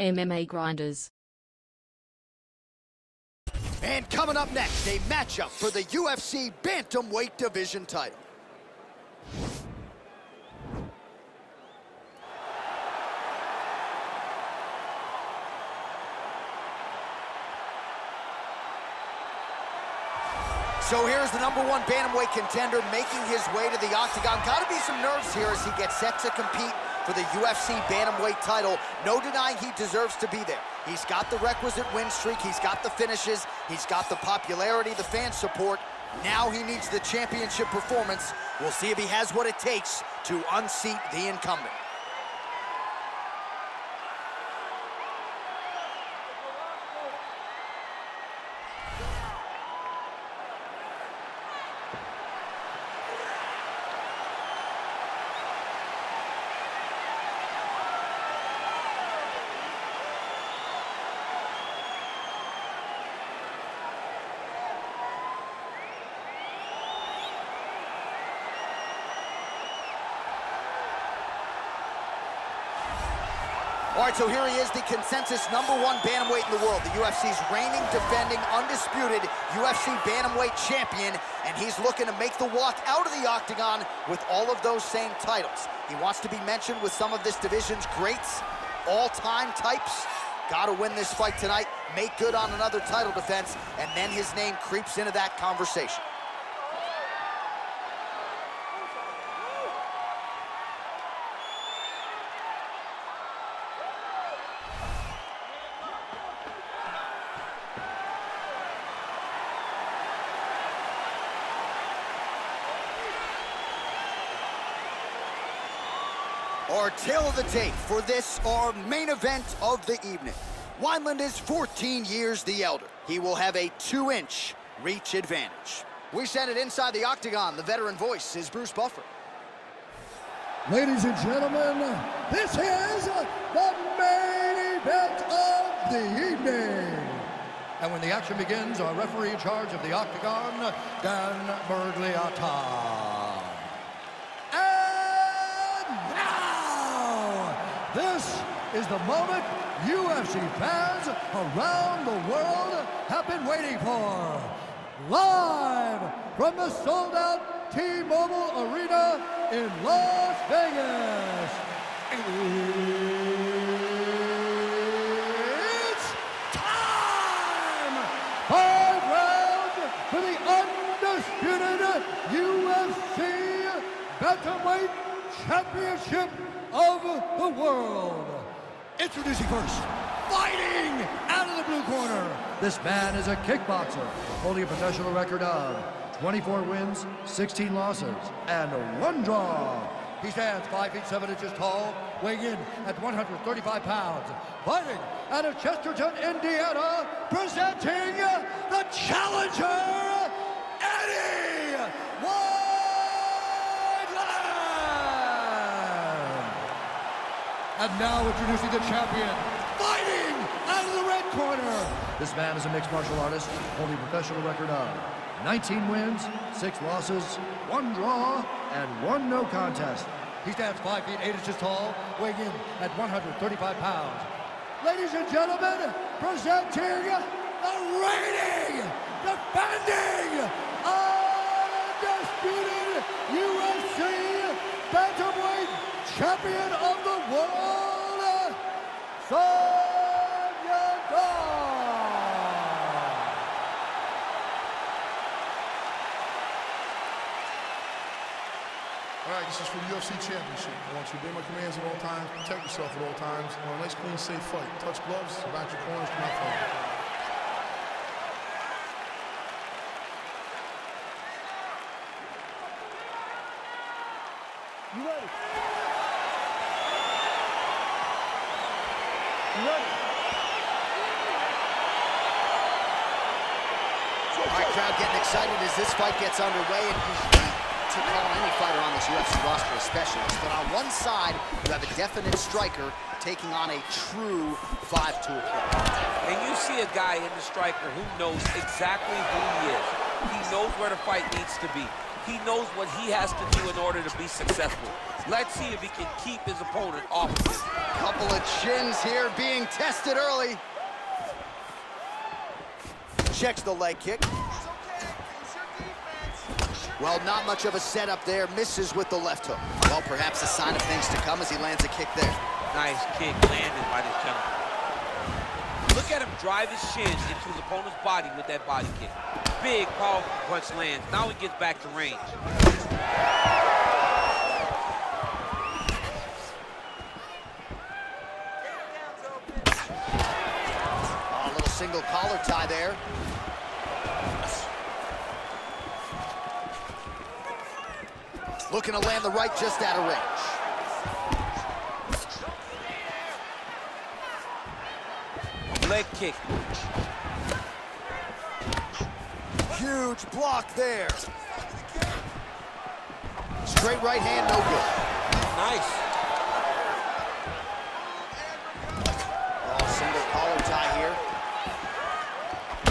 MMA Grinders. And coming up next, a matchup for the UFC Bantamweight Division title. So here's the number one bantamweight contender making his way to the octagon. Got to be some nerves here as he gets set to compete for the UFC bantamweight title. No denying he deserves to be there. He's got the requisite win streak. He's got the finishes. He's got the popularity, the fan support. Now he needs the championship performance. We'll see if he has what it takes to unseat the incumbent. All right, so here he is, the consensus number one bantamweight in the world, the UFC's reigning, defending, undisputed UFC bantamweight champion, and he's looking to make the walk out of the octagon with all of those same titles. He wants to be mentioned with some of this division's greats, all-time types. Got to win this fight tonight, make good on another title defense, and then his name creeps into that conversation. Our tale of the tape for this, our main event of the evening. Wineland is 14 years the elder. He will have a two-inch reach advantage. We send it inside the octagon. The veteran voice is Bruce Buffer. Ladies and gentlemen, this is the main event of the evening. And when the action begins, our referee in charge of the octagon, Dan Miragliotta. This is the moment UFC fans around the world have been waiting for. Live from the sold-out T-Mobile Arena in Las Vegas. It's time! Five rounds for the undisputed UFC Bantamweight Championship of the world. Introducing first, fighting out of the blue corner. This man is a kickboxer, holding a professional record of 24 wins, 16 losses, and one draw. He stands 5 feet 7 inches tall, weighing in at 135 pounds. Fighting out of Chesterton, Indiana, presenting the challenger, Eddie Wineland. And now introducing the champion, fighting out of the red corner. This man is a mixed martial artist, holding a professional record of 19 wins, 6 losses, 1 draw, and 1 no contest. He stands 5 feet 8 inches tall, weighing in at 135 pounds. Ladies and gentlemen, presenting the reigning, defending, undisputed UFC Bantamweight Champion of the World, Song Yadong. All right, this is for the UFC Championship. I want you to obey my commands at all times, protect yourself at all times. Want a nice, clean, safe fight. Touch gloves, back your corners, do not fight. You ready? You ready? All right, crowd getting excited as this fight gets underway, and you to call any fighter on this UFC roster a specialist, but on one side, you have a definite striker taking on a true five-tool player. And you see a guy in the striker who knows exactly who he is. He knows where the fight needs to be. he knows what he has to do in order to be successful. Let's see if he can keep his opponent off of him. Couple of chins here being tested early. Checks the leg kick. Well, not much of a setup there. Misses with the left hook. Well, perhaps a sign of things to come as he lands a kick there. Nice kick landed by this gentleman. Look at him drive his shins into his opponent's body with that body kick. Big, powerful punch lands. Now he gets back to range. Oh, a little single collar tie there. Looking to land the right just out of range. Leg kick. Huge block there. Straight right hand, no good. Nice. Oh, single collar tie here.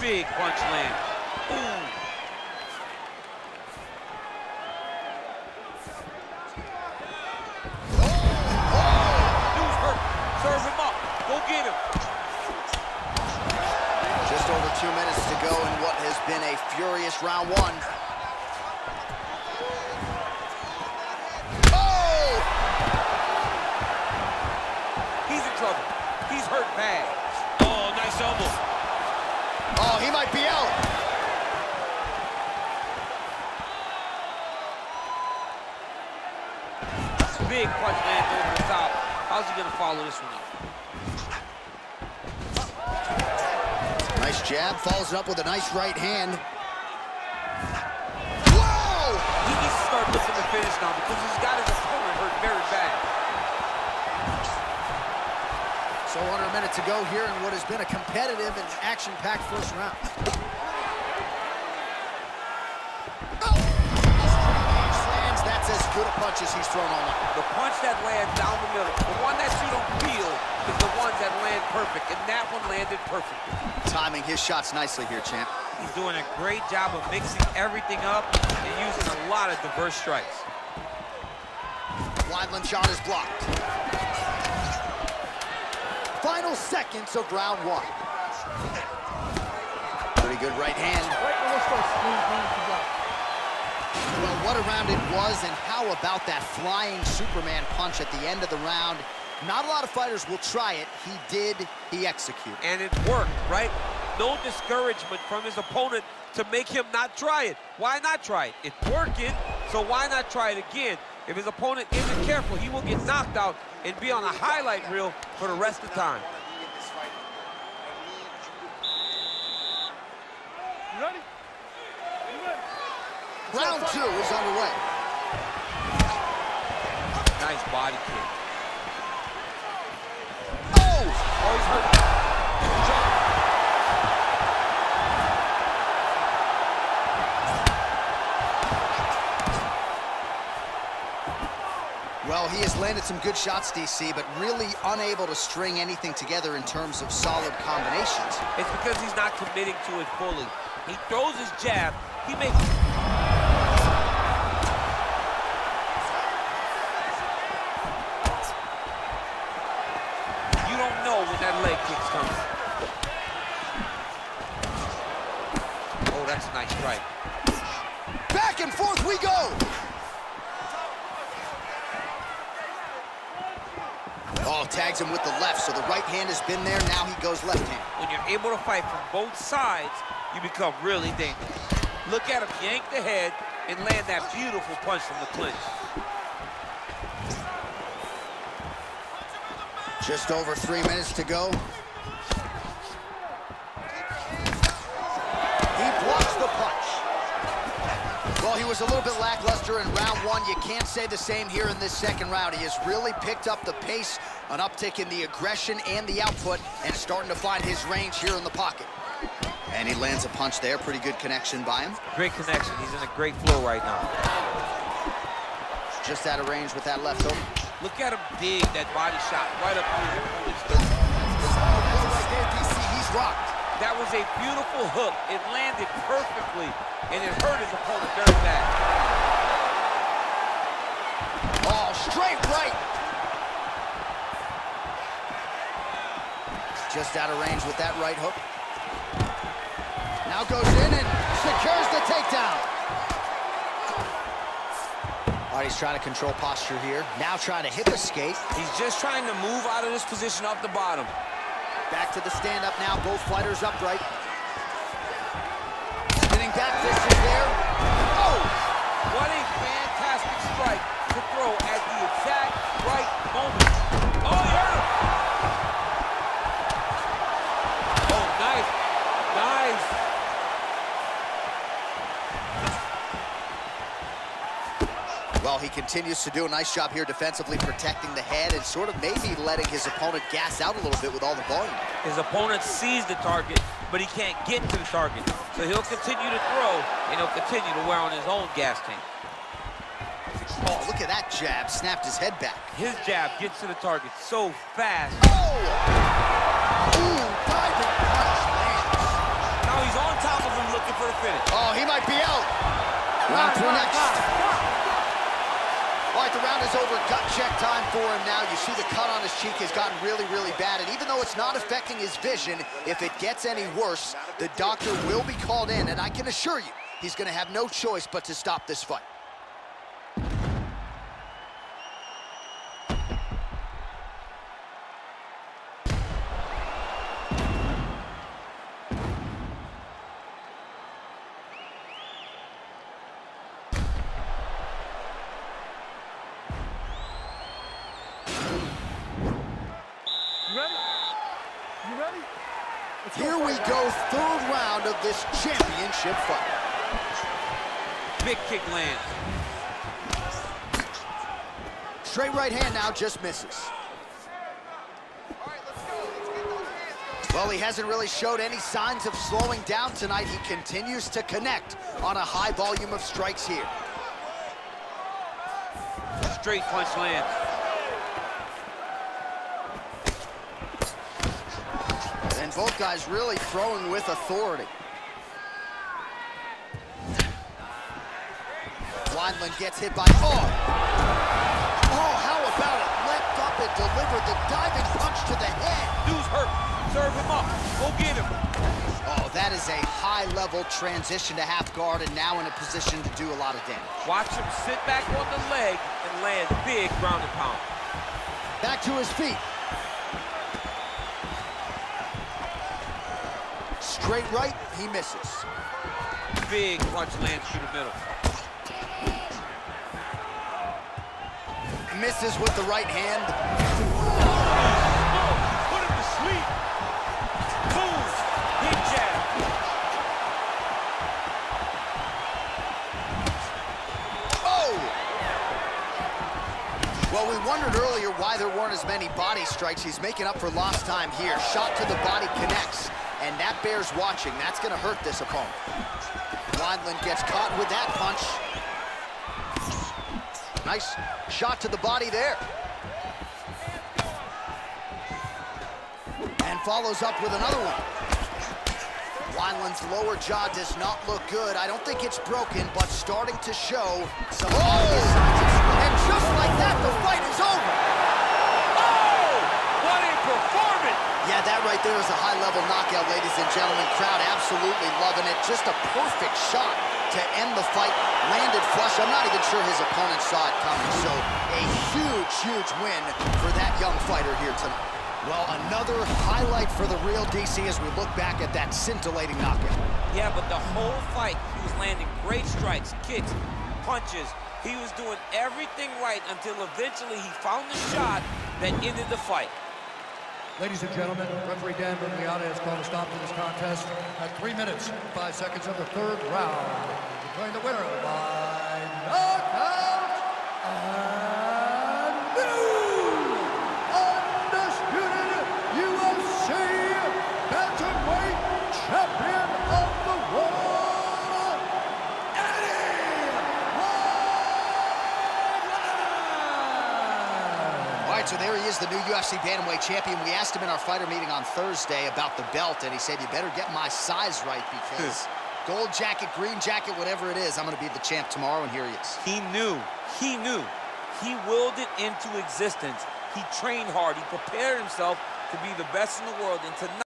Big punch land. Ooh. Dude's hurt. Serve him up. Go get him. Just over two minutes to go in what has been a furious round one. Oh! He's in trouble. He's hurt bad. Oh, nice elbow. Oh, he might be out. Big punch lands over the top. How's he gonna follow this one up? Nice jab, follows it up with a nice right hand. Whoa! He needs to start looking to finish now because he's got his opponent hurt very bad. So under a minute to go here in what has been a competitive and action-packed first round. That's as good a punch as he's thrown all night. The punch that lands down the middle, the one that you don't feel is the ones that land perfect, and that one landed perfectly. Timing his shots nicely here, champ. He's doing a great job of mixing everything up and using a lot of diverse strikes. Wineland shot is blocked. Final seconds of round one. Pretty good right hand. Well, what a round it was, and how about that flying Superman punch at the end of the round? Not a lot of fighters will try it. He did, he executed. And it worked, right? No discouragement from his opponent to make him not try it. Why not try it? It's working, so why not try it again? If his opponent isn't careful, he will get knocked out and be on a highlight reel for the rest of the time. Ready? Round two is underway. Nice body kick. Oh! Oh, he's hurt. Well, he has landed some good shots, DC, but really unable to string anything together in terms of solid combinations. It's because he's not committing to it fully. He throws his jab. He makes You don't know when that leg kick's coming. Oh, that's a nice strike. Back and forth we go! Oh, tags him with the left, so the right hand has been there, now he goes left hand. When you're able to fight from both sides, you become really dangerous. Look at him yank the head and land that beautiful punch from the clinch. Just over three minutes to go. He blocks the punch. Well, he was a little bit lackluster in round one. You can't say the same here in this second round. He has really picked up the pace, an uptick in the aggression and the output, and starting to find his range here in the pocket. And he lands a punch there. Pretty good connection by him. Great connection. He's in a great flow right now. Just out of range with that left hook. Look at him dig that body shot right up through his opponent's throat. Right there, DC, he's rocked. That was a beautiful hook. It landed perfectly, and it hurt his opponent very bad. straight right. Just out of range with that right hook. Now goes in and secures the takedown. All right, he's trying to control posture here. Now trying to hip escape. He's just trying to move out of this position off the bottom. Back to the stand-up now, both fighters upright. Spinning back fist is there. Oh! What a fantastic strike to throw at the exact right moment. Oh, yeah! Oh, nice. Nice. Well, he continues to do a nice job here defensively protecting the head and sort of maybe letting his opponent gas out a little bit with all the volume. His opponent sees the target, but he can't get to the target. So he'll continue to throw, and he'll continue to wear on his own gas tank. Oh, look at that jab. Snapped his head back. His jab gets to the target so fast. Oh! Ooh, diving punch lands. Now he's on top of him looking for the finish. Oh, he might be out. Round three next. Right, the round is over. Gut check time for him now. You see the cut on his cheek has gotten really, really bad. And even though it's not affecting his vision, if it gets any worse, the doctor will be called in. And I can assure you, he's going to have no choice but to stop this fight. You ready? Let's go Here we go, third round of this championship fight. Big kick lands. Straight right hand now just misses. Well, he hasn't really showed any signs of slowing down tonight. He continues to connect on a high volume of strikes here. Straight punch lands. Both guys really throwing with authority. Wineland gets hit by, oh! Oh, how about it? Leapt up and delivered the diving punch to the head. Dude's hurt. Serve him up. Go get him. Oh, that is a high-level transition to half guard and now in a position to do a lot of damage. Watch him sit back on the leg and land big ground and pound. Back to his feet. Straight right, he misses. Big punch lands through the middle. Misses with the right hand. Put him to sleep. Boom. Big jab. Oh! Well, we wondered earlier why there weren't as many body strikes. He's making up for lost time here. Shot to the body connects, and that bears watching. That's going to hurt this opponent. Wineland gets caught with that punch. Nice shot to the body there. And follows up with another one. Wineland's lower jaw does not look good. I don't think it's broken, but starting to show some swelling. And just like that, the fight is over. Oh! What a performance. Yeah, that right there is a high-level knockout, ladies and gentlemen. Crowd absolutely loving it. Just a perfect shot to end the fight. Landed flush. I'm not even sure his opponent saw it coming. So a huge, huge win for that young fighter here tonight. Well, another highlight for the reel DC as we look back at that scintillating knockout. Yeah, but the whole fight, he was landing great strikes, kicks, punches. He was doing everything right until eventually he found the shot that ended the fight. Ladies and gentlemen, referee Dan Miragliotta has called a stop to this contest at 3 minutes, 5 seconds of the third round. Declaring the winner by and new undisputed UFC bantamweight champion of the world, Eddie All right, so there he is, the new UFC Bantamweight champion. We asked him in our fighter meeting on Thursday about the belt, and he said, you better get my size right because gold jacket, green jacket, whatever it is, I'm going to be the champ tomorrow, and here he is. He knew, he knew He willed it into existence. He trained hard. He prepared himself to be the best in the world. And tonight,